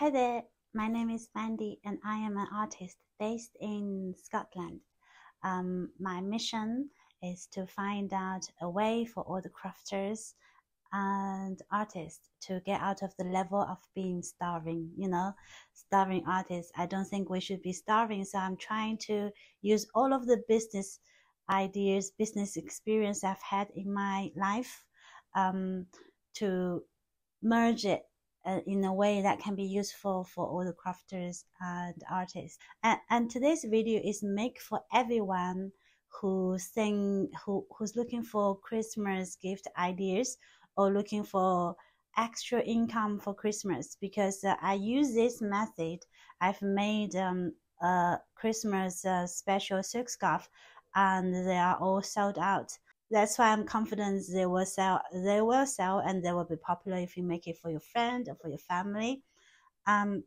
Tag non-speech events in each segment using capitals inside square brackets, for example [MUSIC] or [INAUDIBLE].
Hi there, my name is Mandy and I am an artist based in Scotland. Um, my mission is to find out a way for all the crafters and artists to get out of the level of being starving, you know, starving artists. I don't think we should be starving, so I'm trying to use all of the business ideas, business experience I've had in my life um, to merge it uh, in a way that can be useful for all the crafters and artists. And, and today's video is make for everyone who think who who's looking for Christmas gift ideas or looking for extra income for Christmas because uh, I use this method. I've made um, a Christmas uh, special silk scarf and they are all sold out that's why I'm confident they will sell. They will sell, and they will be popular if you make it for your friend or for your family. Um,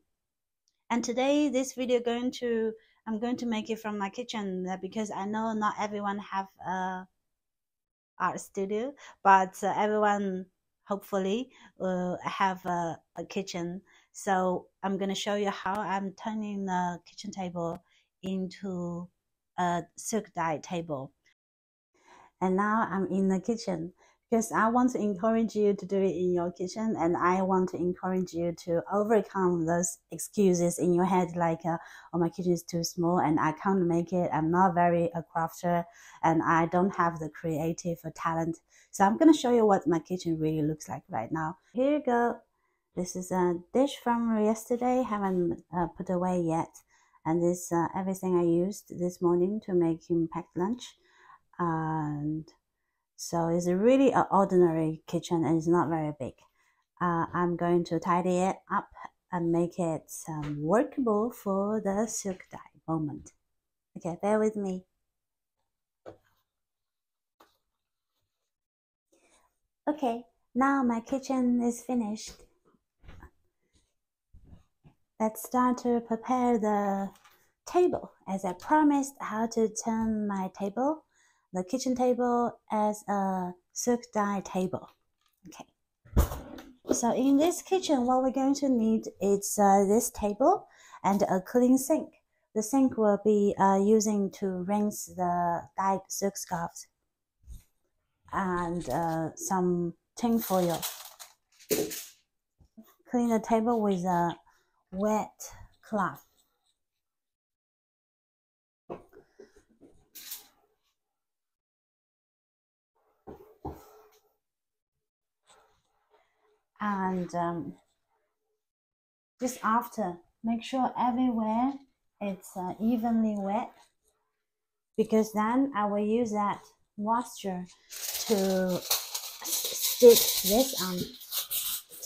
and today, this video going to I'm going to make it from my kitchen because I know not everyone have a art studio, but uh, everyone hopefully uh, have a, a kitchen. So I'm going to show you how I'm turning the kitchen table into a silk dye table and now I'm in the kitchen because I want to encourage you to do it in your kitchen and I want to encourage you to overcome those excuses in your head like, uh, oh, my kitchen is too small and I can't make it. I'm not very a crafter and I don't have the creative talent. So I'm going to show you what my kitchen really looks like right now. Here you go. This is a dish from yesterday, haven't uh, put away yet. And this uh, everything I used this morning to make him packed lunch and so it's really an ordinary kitchen and it's not very big. Uh, I'm going to tidy it up and make it um, workable for the silk dye moment. Okay, bear with me. Okay, now my kitchen is finished. Let's start to prepare the table. As I promised how to turn my table the kitchen table as a silk dye table. Okay. So in this kitchen, what we're going to need is uh, this table and a clean sink. The sink will be uh, using to rinse the dyed silk scarves and uh, some tin foil. Clean the table with a wet cloth. And um, just after make sure everywhere it's uh, evenly wet because then I will use that moisture to stick this on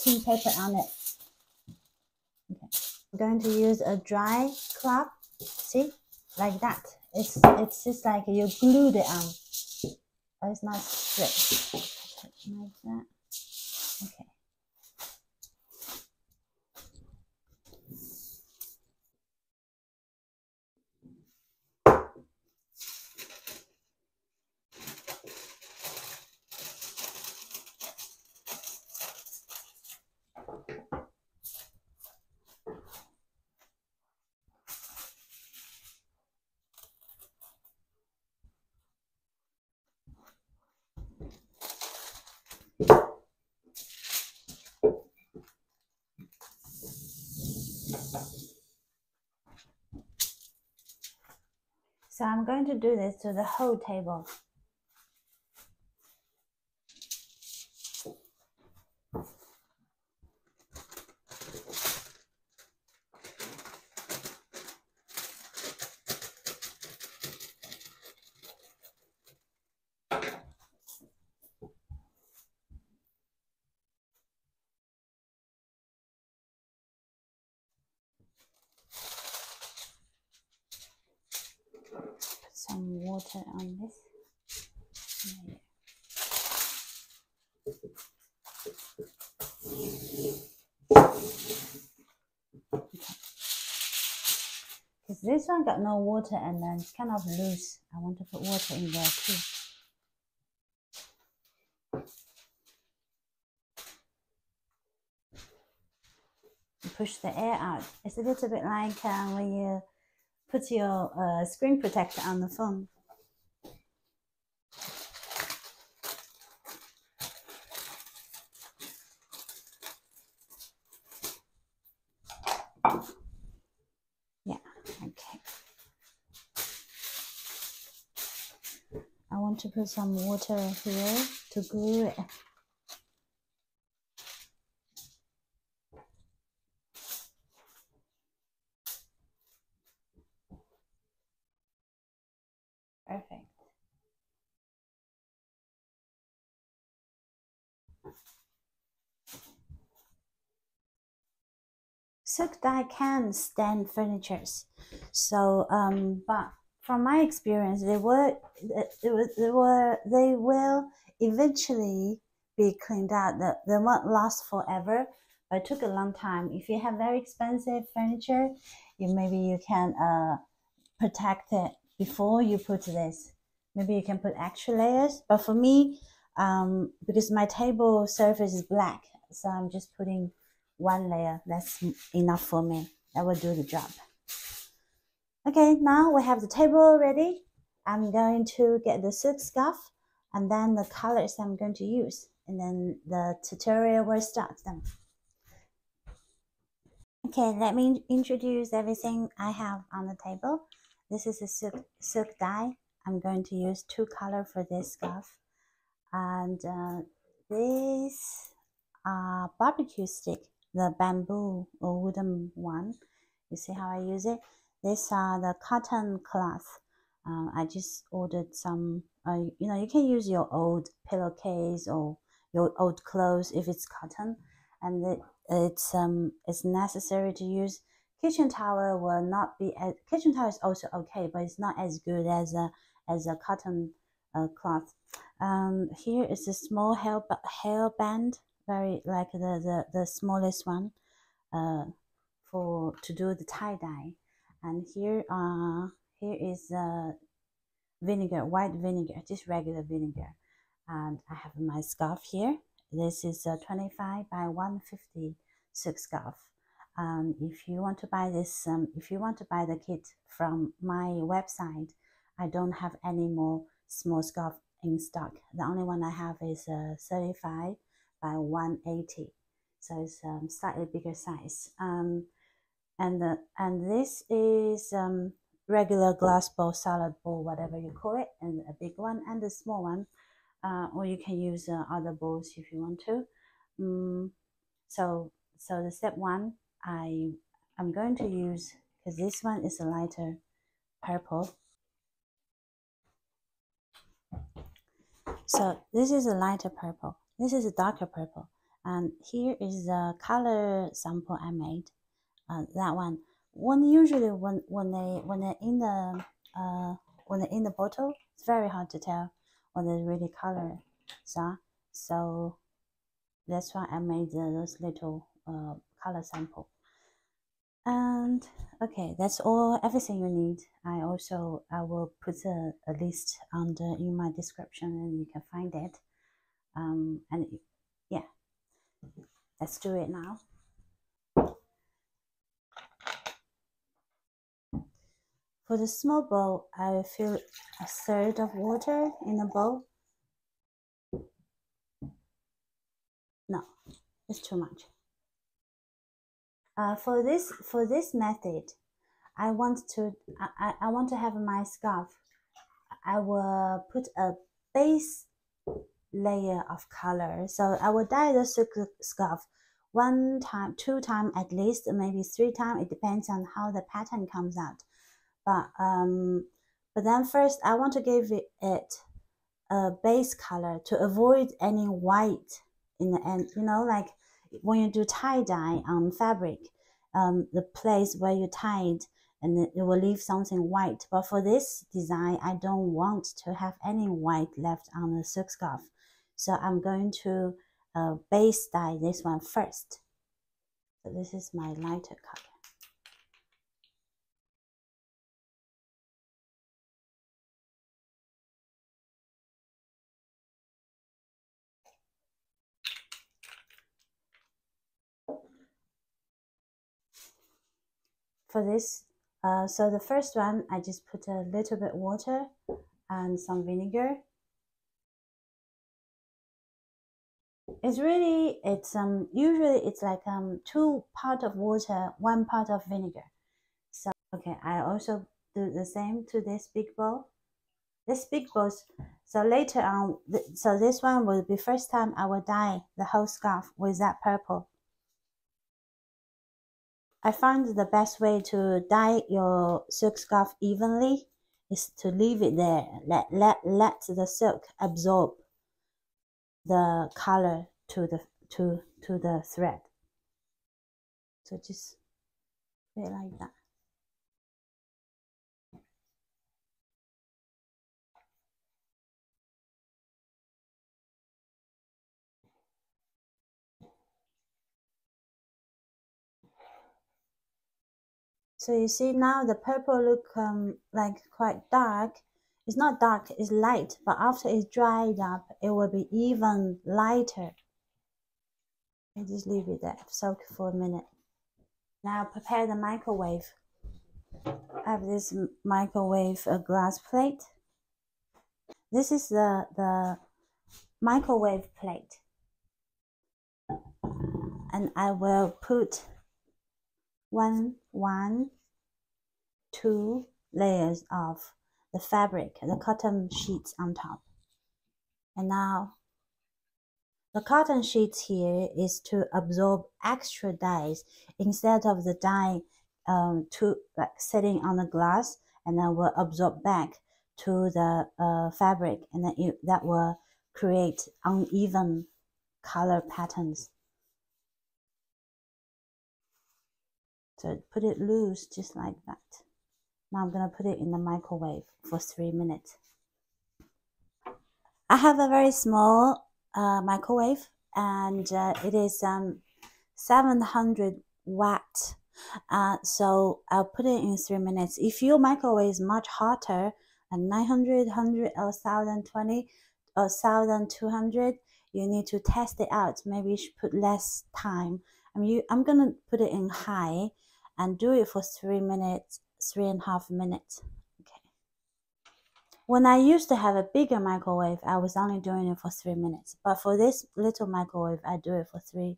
tin paper on it. Okay. I'm going to use a dry cloth. See, like that. It's it's just like you glued it on. Oh, it's not straight. Like that. I'm going to do this to the whole table. some water on this. Because this one got no water and then it's kind of loose. I want to put water in there too. push the air out. It's a little bit like uh, when you put your uh, screen protector on the phone. Yeah, okay. I to put some water here to glue it. Perfect. Silk dye can stand furnitures. So, um, but from my experience, they were, they were, they will eventually be cleaned out. They, won't last forever, but it took a long time. If you have very expensive furniture, you maybe you can uh, protect it before you put this. Maybe you can put extra layers. But for me, um, because my table surface is black, so I'm just putting one layer. That's enough for me. That will do the job. Okay, now we have the table ready. I'm going to get the silk scarf and then the colors I'm going to use. And then the tutorial will start then. Okay, let me introduce everything I have on the table. This is a silk, silk dye. I'm going to use two color for this scarf. And uh, this uh, barbecue stick, the bamboo or wooden one. You see how I use it? These are the cotton cloth. Uh, I just ordered some, uh, you know, you can use your old pillowcase or your old clothes if it's cotton. And it, it's, um, it's necessary to use kitchen towel will not be as kitchen towel is also okay, but it's not as good as a as a cotton uh, cloth. Um, here is a small hair hair band, very like the the, the smallest one, uh, for to do the tie dye, and here uh here is uh vinegar, white vinegar, just regular vinegar, and I have my scarf here. This is a 25 by 150 silk scarf um, if you want to buy this, um, if you want to buy the kit from my website, I don't have any more small scarf in stock. The only one I have is a 35 by 180. So it's um, slightly bigger size. Um, and, the, and this is um, regular glass bowl, salad bowl, whatever you call it, and a big one and a small one. Uh, or you can use uh, other bowls if you want to. Um, so, so the step one, I I'm going to use because this one is a lighter purple. So this is a lighter purple. This is a darker purple. And here is the color sample I made. Uh, that one. When usually when when they when they're in the uh when they're in the bottle, it's very hard to tell when they really color. So so that's why I made those little uh, color sample and okay that's all everything you need i also i will put a, a list under in my description and you can find it um and yeah let's do it now for the small bowl i fill a third of water in a bowl no it's too much uh, for this for this method, I want to I, I want to have my scarf. I will put a base layer of color. So I will dye the scarf one time, two time at least, maybe three time. It depends on how the pattern comes out. But um, but then first I want to give it, a base color to avoid any white in the end. You know, like when you do tie dye on fabric, um, the place where you tied and it will leave something white. But for this design, I don't want to have any white left on the silk scarf. So I'm going to uh, base dye this one first. So this is my lighter color. For this, uh, so the first one, I just put a little bit water and some vinegar. It's really, it's um usually it's like um two part of water, one part of vinegar. So okay, I also do the same to this big bowl. This big bowl, so later on, so this one will be first time I will dye the whole scarf with that purple. I find the best way to dye your silk scarf evenly is to leave it there. Let let let the silk absorb the color to the to to the thread. So just like that. So you see now the purple look um, like quite dark. It's not dark, it's light, but after it's dried up, it will be even lighter. I just leave it there, soak for a minute. Now prepare the microwave. I have this microwave a glass plate. This is the, the microwave plate. And I will put one, one, two layers of the fabric, the cotton sheets on top. And now the cotton sheets here is to absorb extra dyes instead of the dye um, to like sitting on the glass and then will absorb back to the uh, fabric and then it, that will create uneven color patterns. So put it loose just like that. Now I'm going to put it in the microwave for three minutes. I have a very small uh, microwave and uh, it is um, 700 watt. Uh, so I'll put it in three minutes. If your microwave is much hotter, like 900, 100, or 1020, or 1200, you need to test it out. Maybe you should put less time. I mean, you, I'm gonna put it in high and do it for three minutes, three and a half minutes. Okay. When I used to have a bigger microwave, I was only doing it for three minutes. But for this little microwave, I do it for three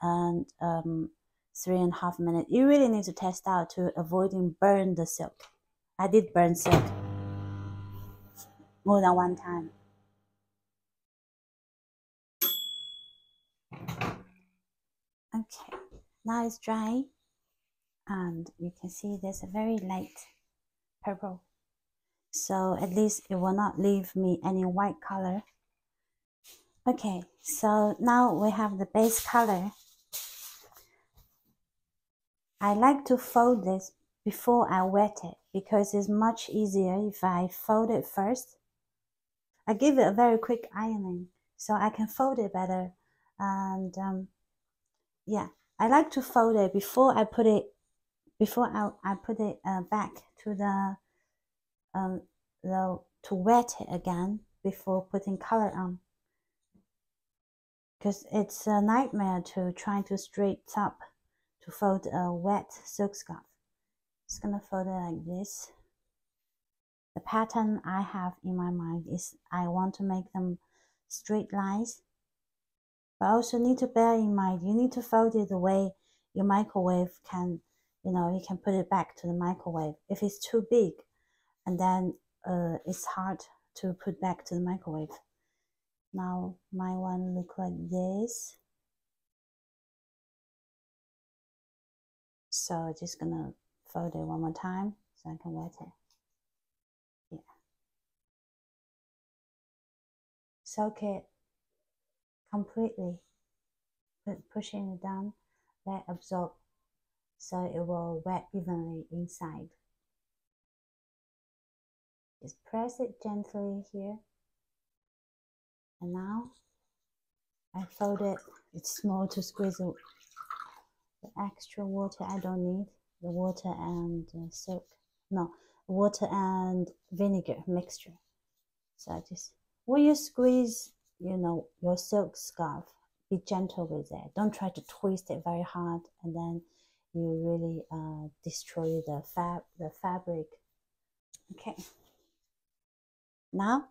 and um, three and a half minutes. You really need to test out to avoiding burn the silk. I did burn silk more than one time. Okay, now it's dry and you can see there's a very light purple. So at least it will not leave me any white color. Okay so now we have the base color. I like to fold this before I wet it because it's much easier if I fold it first. I give it a very quick ironing so I can fold it better. And um, yeah I like to fold it before I put it before I, I put it uh, back to the, um, the, to wet it again before putting color on. Because it's a nightmare to try to straight up to fold a wet silk scarf. Just gonna fold it like this. The pattern I have in my mind is I want to make them straight lines. But also need to bear in mind, you need to fold it the way your microwave can you know, you can put it back to the microwave. If it's too big, and then uh, it's hard to put back to the microwave. Now my one look like this. So just gonna fold it one more time so I can wet it. Yeah. Soak it completely, Put, pushing it down, let absorb so it will wet evenly inside. Just press it gently here. And now I fold it. It's small to squeeze the extra water I don't need. The water and uh, silk. No, water and vinegar mixture. So I just, when you squeeze, you know, your silk scarf, be gentle with it. Don't try to twist it very hard and then you really uh, destroy the fab the fabric. Okay. Now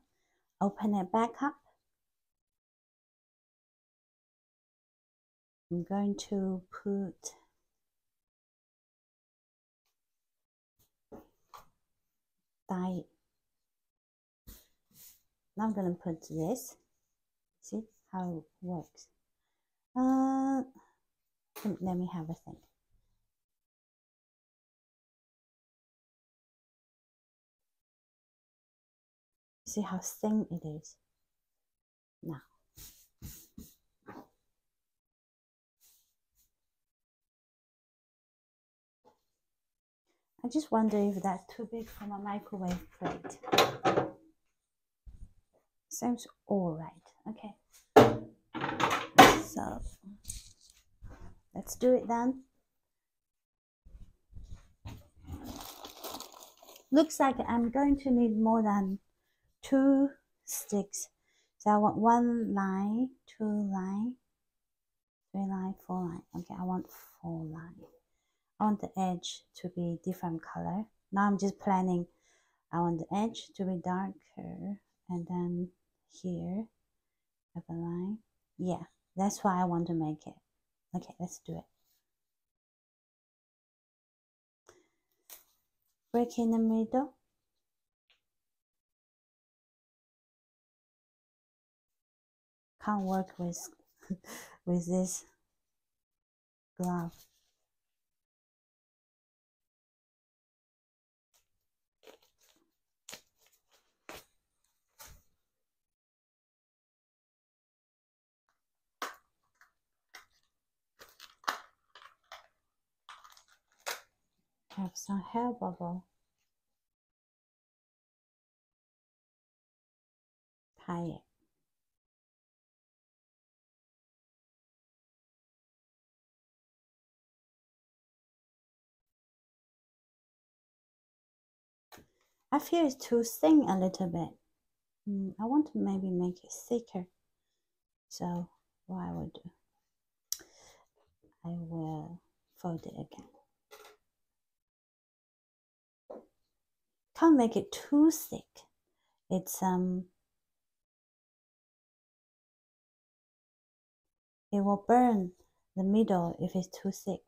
open it back up. I'm going to put dye. Now I'm going to put this. See how it works. Uh let me have a think see how thin it is now I just wonder if that's too big for my microwave plate. Seems all right. Okay. So let's do it then. Looks like I'm going to need more than two sticks. So I want one line, two line, three line, four line. Okay, I want four line. I want the edge to be different color. Now I'm just planning. I want the edge to be darker and then here have a line. Yeah, that's why I want to make it. Okay, let's do it. Break in the middle. Can't work with [LAUGHS] with this glove. have some hair bubble. Tie it. I feel it's too thin a little bit. Mm, I want to maybe make it thicker. So what I will do, I will fold it again. can't make it too thick. It's um it will burn the middle if it's too thick.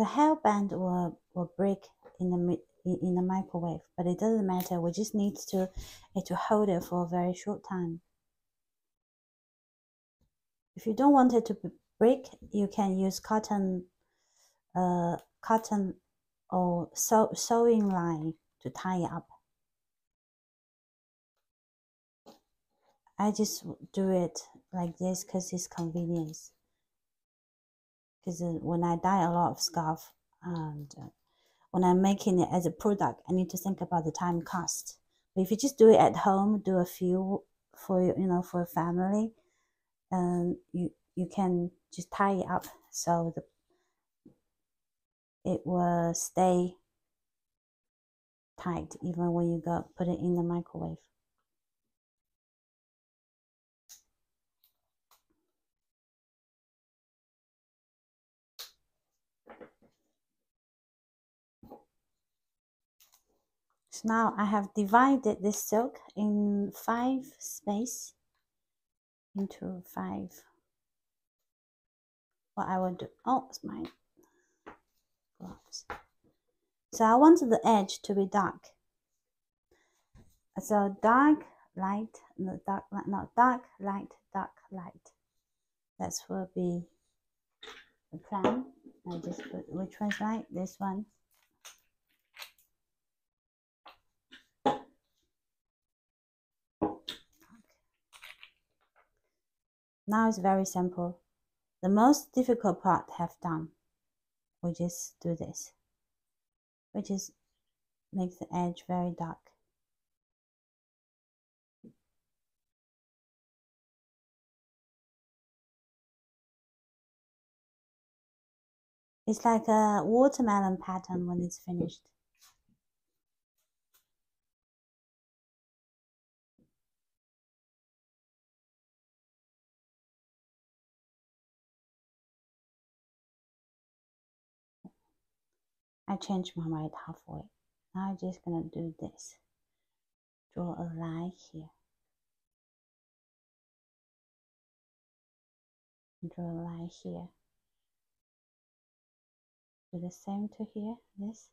The hairband will, will break in the in the microwave, but it doesn't matter. We just need to it to hold it for a very short time. If you don't want it to break, you can use cotton, uh, cotton or sew, sewing line to tie it up. I just do it like this because it's convenience because when I dye a lot of scarf and uh, when I'm making it as a product, I need to think about the time cost. But if you just do it at home, do a few for you know for a family, and um, you you can just tie it up so the it will stay tight even when you go put it in the microwave. So now I have divided this silk in five space into five. What I will do, oh, it's my gloves. So I want the edge to be dark. So dark, light, no dark, not dark, light, dark, light. That's will be the plan. I just put which one's right? This one. Now it's very simple. The most difficult part have done, We just do this, which is make the edge very dark. It's like a watermelon pattern when it's finished. I changed my mind halfway. Now I'm just gonna do this. Draw a line here. Draw a line here. Do the same to here, this.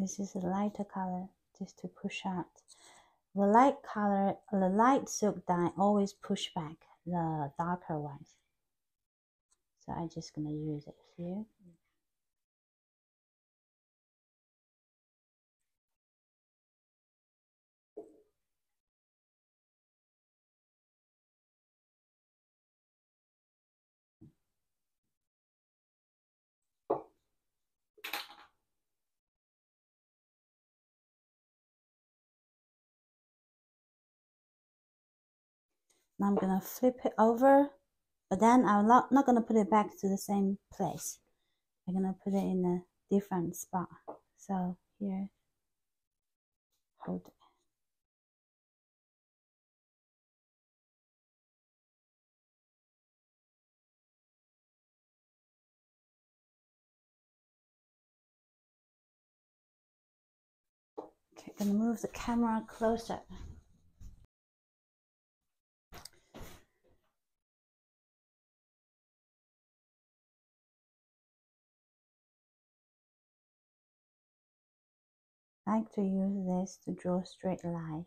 This is a lighter color just to push out. The light color, the light silk dye always push back the darker ones. So I'm just gonna use it here. Now I'm gonna flip it over, but then I'm not, not gonna put it back to the same place. I'm gonna put it in a different spot. So here, hold it. Okay, gonna move the camera closer. Like to use this to draw straight line.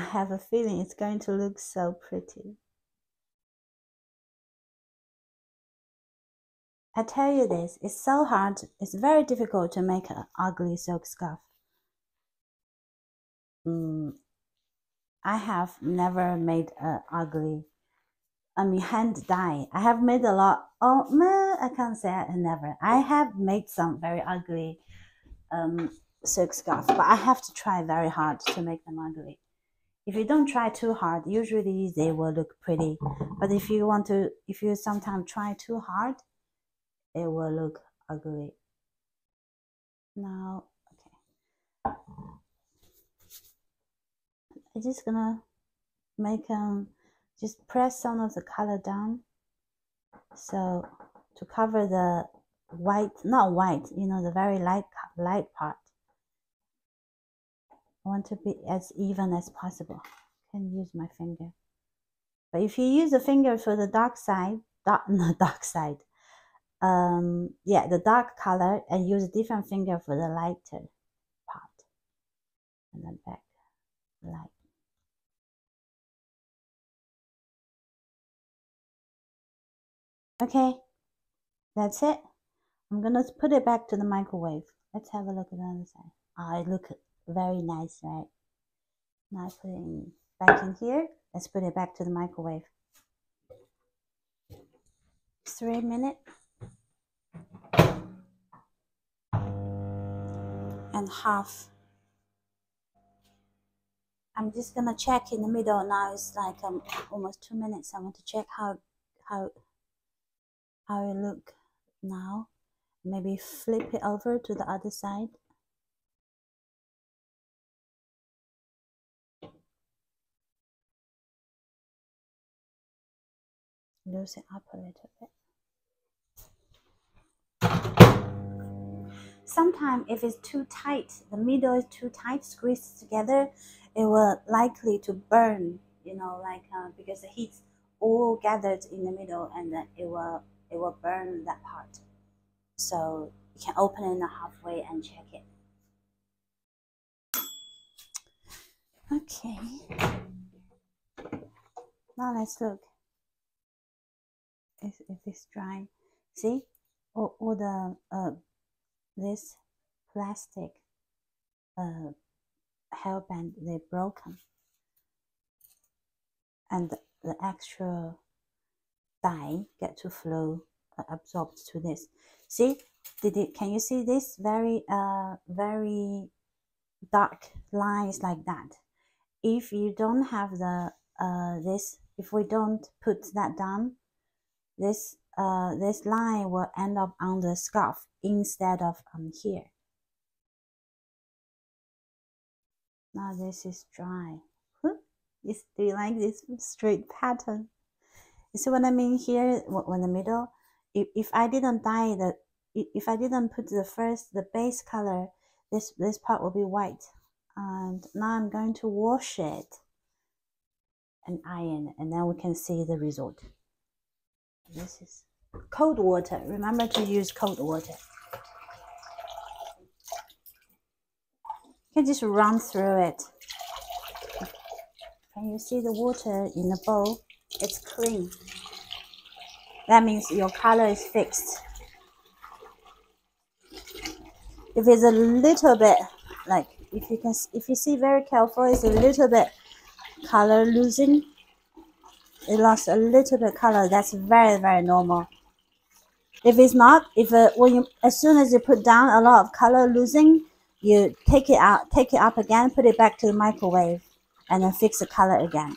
I have a feeling it's going to look so pretty. I tell you this, it's so hard, it's very difficult to make an ugly silk scarf. Mm, I have never made an ugly, I mean hand dye. I have made a lot, oh, I can't say I never. I have made some very ugly um, silk scarf, but I have to try very hard to make them ugly if you don't try too hard usually they will look pretty. But if you want to if you sometimes try too hard it will look ugly. Now okay. I'm just gonna make um just press some of the color down. So to cover the white not white you know the very light light part I want to be as even as possible. Can use my finger. But if you use a finger for the dark side, dark, [LAUGHS] not dark side, um, yeah, the dark color, and use a different finger for the lighter part. And then back, light. Okay, that's it. I'm gonna put it back to the microwave. Let's have a look at the other side. I look very nice, right? Now I put it in, back in here. Let's put it back to the microwave. Three minutes. And half. I'm just gonna check in the middle now. It's like um, almost two minutes. I want to check how how how it look now. Maybe flip it over to the other side. Loosen up a little bit. sometimes if it's too tight the middle is too tight squeezed together it will likely to burn you know like uh, because the heat all gathered in the middle and then it will it will burn that part. So you can open it halfway and check it. Okay. Now let's look if, if it's dry see all, all the uh, this plastic uh, hairband they broken. And the extra dye get to flow uh, absorbed to this. See did it can you see this very uh very dark lines like that? If you don't have the uh this if we don't put that down this uh this line will end up on the scarf instead of on here now this is dry is, do you like this straight pattern? You see what I mean here? When the middle, if, if I didn't dye the, if I didn't put the first, the base color, this, this part will be white. And now I'm going to wash it and iron and then we can see the result. This is cold water. Remember to use cold water. You can just run through it. Can you see the water in the bowl? It's clean. That means your color is fixed. If it's a little bit, like if you can, if you see very careful, it's a little bit color losing. It lost a little bit color. That's very very normal. If it's not, if uh, when you as soon as you put down a lot of color losing, you take it out, take it up again, put it back to the microwave and then fix the color again.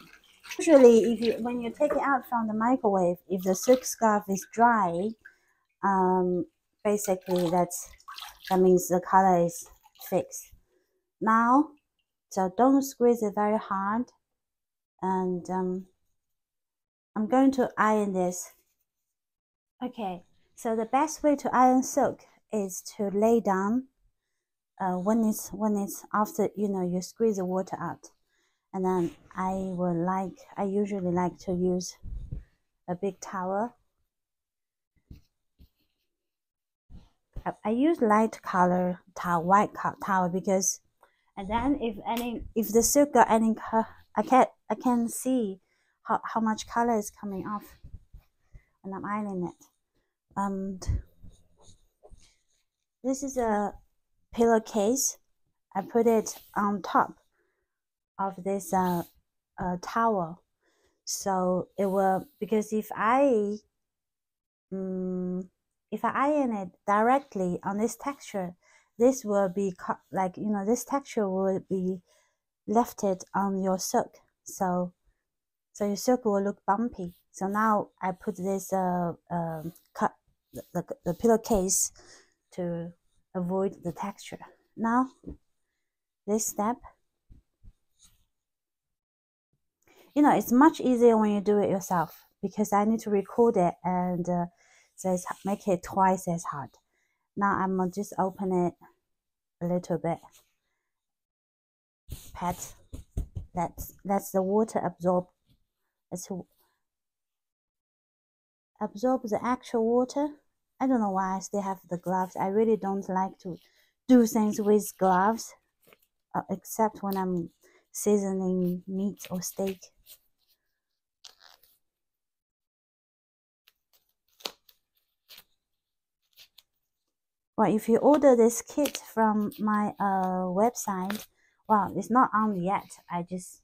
Usually, if you when you take it out from the microwave, if the silk scarf is dry, um, basically that's that means the color is fixed. Now, so don't squeeze it very hard, and um, I'm going to iron this. Okay, so the best way to iron silk is to lay down uh, when it's when it's after you know you squeeze the water out and then I would like I usually like to use a big towel I, use light color towel white towel because and then if any if the silk got any I can I can see how, how much color is coming off when I'm ironing it and this is a pillowcase I put it on top of this uh, uh, towel. So it will because if I um, if I iron it directly on this texture, this will be like you know this texture will be lifted on your silk. So so your silk will look bumpy. So now I put this uh, uh cut the, the, pillowcase to avoid the texture. Now this step you know it's much easier when you do it yourself because I need to record it and uh, so make it twice as hard. Now I'm gonna just open it a little bit. Pat, that's that's the water absorb. Let's absorb the actual water. I don't know why I still have the gloves. I really don't like to do things with gloves, uh, except when I'm seasoning meat or steak. Well, if you order this kit from my uh, website, well, it's not on yet. I just,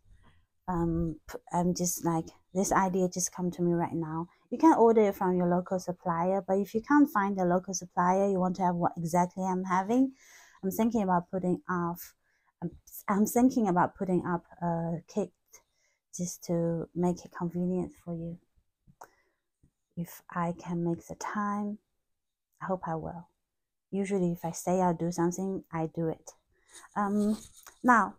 um, I'm just like, this idea just come to me right now. You can order it from your local supplier, but if you can't find a local supplier, you want to have what exactly I'm having, I'm thinking about putting off, I'm, I'm thinking about putting up a kit just to make it convenient for you. If I can make the time, I hope I will usually if I say I'll do something, I do it. Um, now,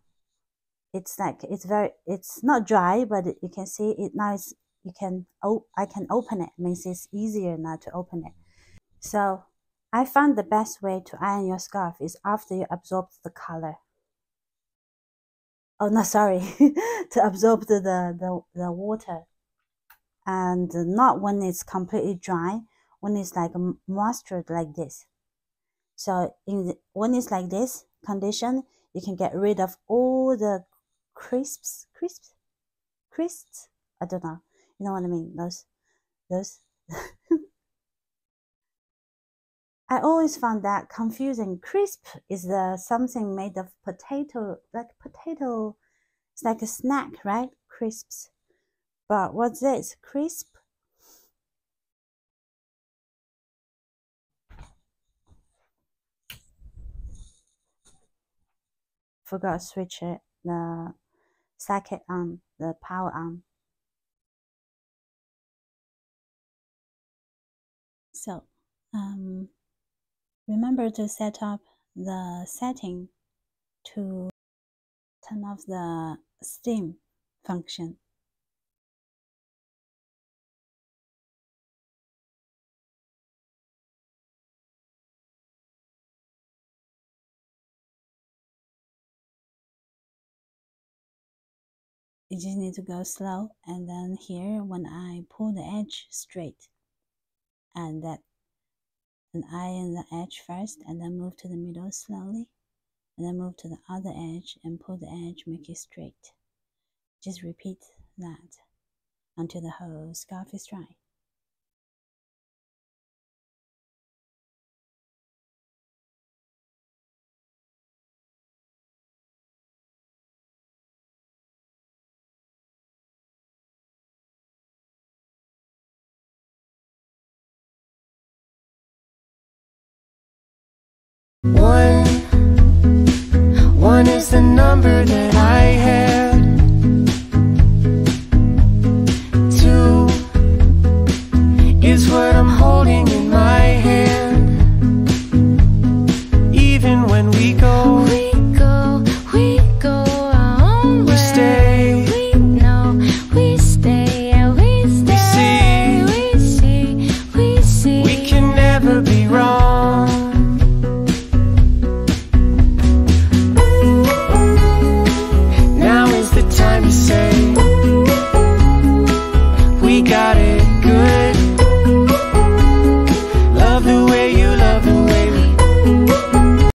it's like it's very it's not dry, but you can see it now. It's you can oh I can open it. it means it's easier now to open it. So I found the best way to iron your scarf is after you absorb the color. Oh, no, sorry, [LAUGHS] to absorb the, the, the water. And not when it's completely dry, when it's like moistured like this. So in the, when it's like this condition, you can get rid of all the crisps, crisps, crisps. I don't know. You know what I mean? Those, those. [LAUGHS] I always found that confusing. Crisp is the something made of potato, like potato. It's like a snack, right? Crisps. But what's this? Crisp? Forgot to switch it, the socket on, the power on. So, um, Remember to set up the setting to turn off the steam function. You just need to go slow and then here when I pull the edge straight. And that then iron the edge first and then move to the middle slowly. And then move to the other edge and pull the edge make it straight. Just repeat that until the whole scarf is dry One, one is the number that I